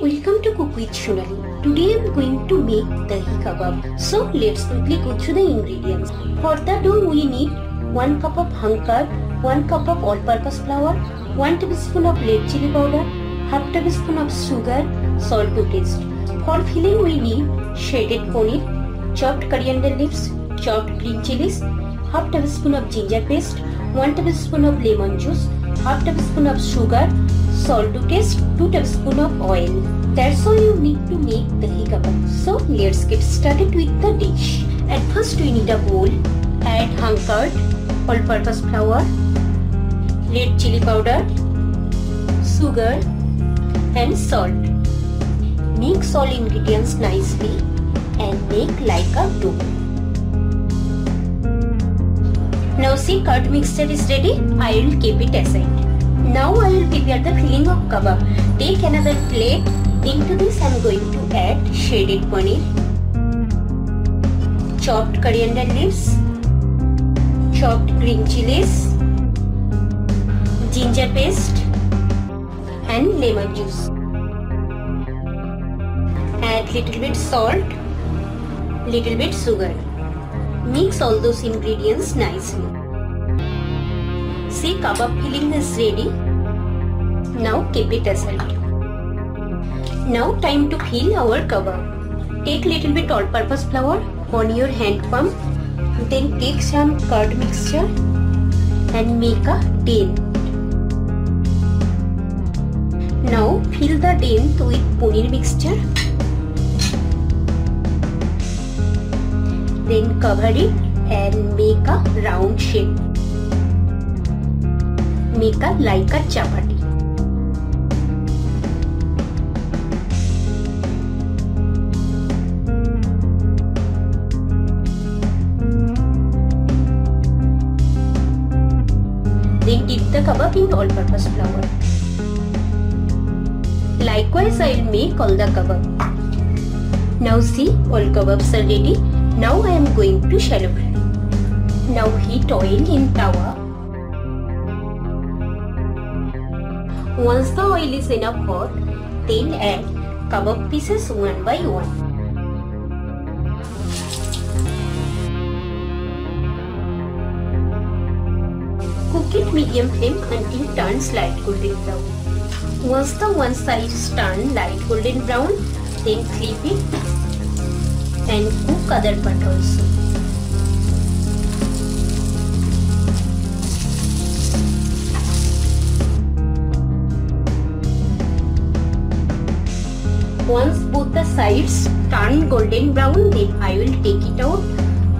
Welcome to Cook with Sonali. Today I am going to make dahi kebab. So let's quickly go through the ingredients. For the dough we need 1 cup of hung curd, 1 cup of all-purpose flour, 1 tablespoon of red chili powder, half tablespoon of sugar, salt to taste. For filling we need shredded paneer, chopped coriander leaves, chopped green chilies, half tablespoon of ginger paste, 1 tablespoon of lemon juice, half tablespoon of sugar, salt to taste, 2 tablespoon of oil. That's all you need to make dahi kebab. So let's get started with the dish. At first we need a bowl. Add hankard, all-purpose flour, red chili powder, sugar and salt. Mix all ingredients nicely and make like a dough. Now see curd mixture is ready. I will keep it aside. Now I will prepare the filling kebab. Take another plate. Into this I am going to add shredded paneer, chopped coriander leaves, chopped green chilies, ginger paste and lemon juice. Add little bit salt, little bit sugar. Mix all those ingredients nicely. See kebab filling is ready. Now keep it aside. Now time to fill our kebab. Take little bit all-purpose flour on your hand pump. Then take some curd mixture and make a dent. Now fill the dent with paneer mixture. Then cover it and make a round shape. Make a like a chapati. Dip the kebab in all-purpose flour. Likewise, I will make all the kebab. Now see, all kebabs are ready. Now I am going to shallow fry. Now heat oil in tawa. Once the oil is enough hot, then add kebab pieces one by one. Medium flame until turns light golden brown. Once the one side is turned light golden brown, then flip it and cook other part also. Once both the sides turn golden brown, then I will take it out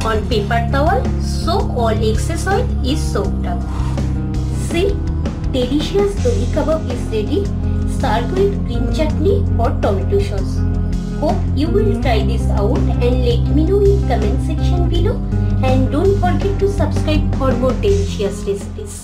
on paper towel so all excess oil is soaked up. See, delicious dohi kebab is ready. Served with green chutney or tomato sauce. Hope you will try this out and let me know in comment section below. And don't forget to subscribe for more delicious recipes.